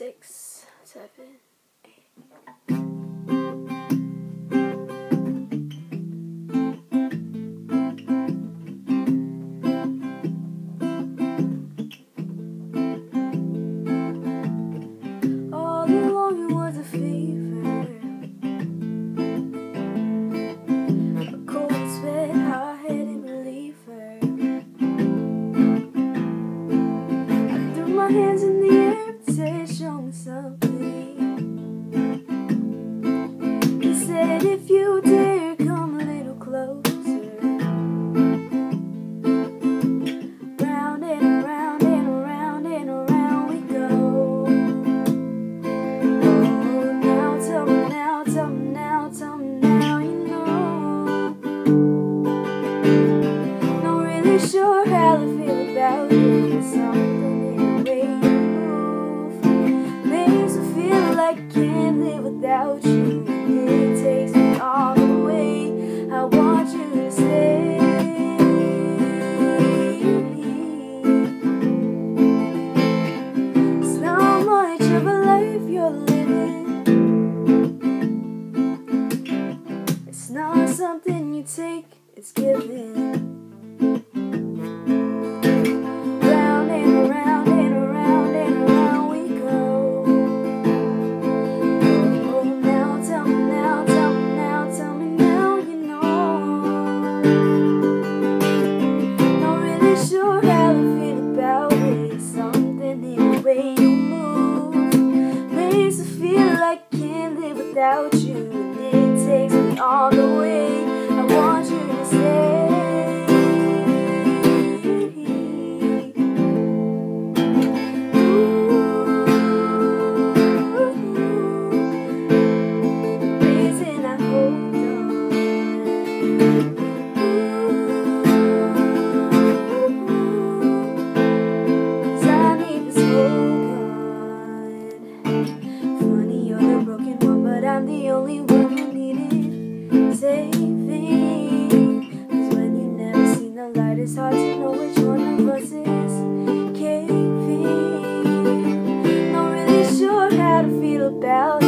six, seven, eight. really sure how I feel about you. Something in the way you move makes me feel like I can't live without you. It takes me all the way. I want you to stay. It's not much of a life you're living. It's not something you take. It's given. without know which one of us is KV. Not really sure how to feel about